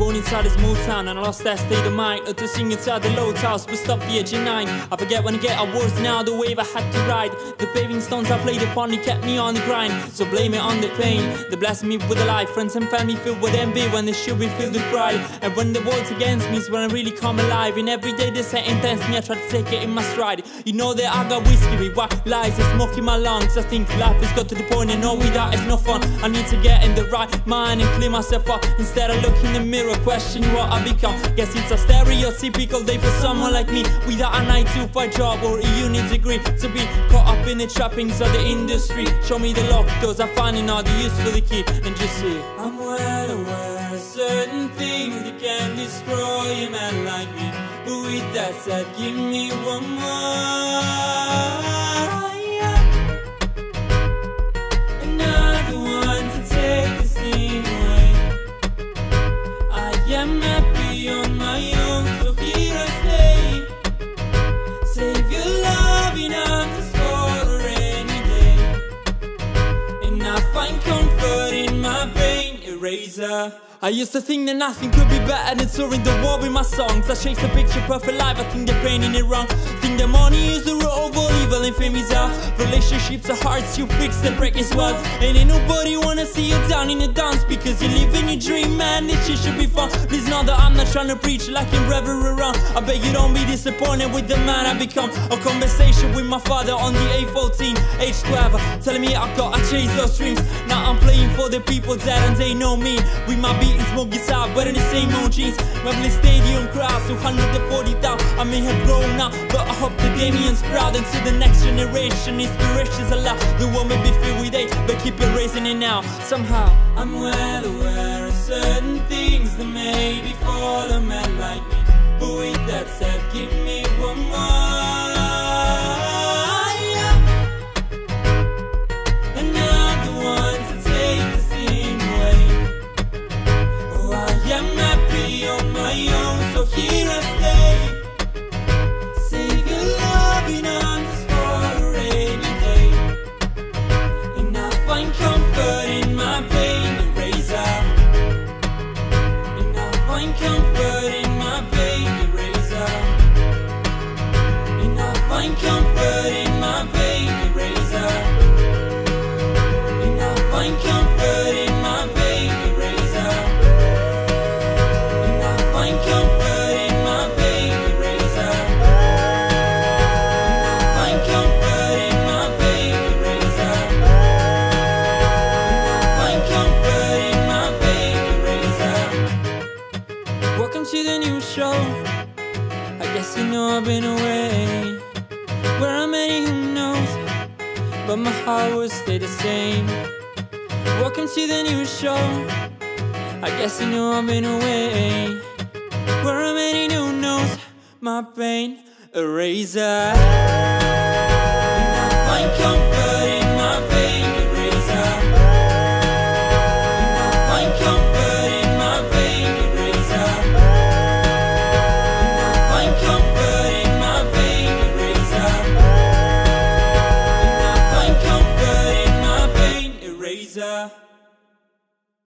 Cabo inside a small town and I lost that state of mind. Not to sing inside the low house, but stop the edge of nine. I forget when I get awards now, the wave I had to ride. The paving stones I played upon, it kept me on the grind. So blame it on the pain. They blessed me with a life, friends and family filled with envy when they should be filled with pride. And when the world's against me is when I really come alive. And every day they say intense me, I try to take it in my stride. You know that I got whiskey white lies, it's smoke in my lungs. I think life has got to the point and know without it's no fun. I need to get in the right mind and clear myself up instead of looking in the mirror, questioning what I become. Guess it's a stereotypical day for someone like me without a 9 to 5 job or a uni degree to be caught up in the trappings of the industry. Show me the lock doors I find in all the use for the key and just see. I'm well aware certain things that can destroy a man like me. But with that said, give me one more. Eraser. I used to think that nothing could be better than touring the world with my songs. I chase a picture perfect life, I think they're painting it wrong. Think that money is the root of all evil and fame is out. Relationships are hard to fix and break as well. And ain't nobody wanna see you down in the dance because you're living your dream, man. This shit should be fun. Please know that I'm not trying to preach like in Reverend around. I bet you don't be disappointed with the man I become. A conversation with my father on the A14, age 12, telling me I gotta chase those dreams. Now I'm playing for the people that and they know me. We might be and smoke guitar, wearing the same old jeans. Wembley Stadium crowd, 240,000. I may have grown up, but I hope the Damien's proud. And to the next generation, inspiration's allowed. The world may be filled with hate, but keep it raising it now. Somehow, I'm well aware of certain things that may befall a man like me. But with that said, give me The new show. I guess you know I've been away. Where I'm many, who knows? But my heart will stay the same. Welcome to the new show. I guess you know I've been away. Where I'm many, who knows? My pain eraser. And I find comfort.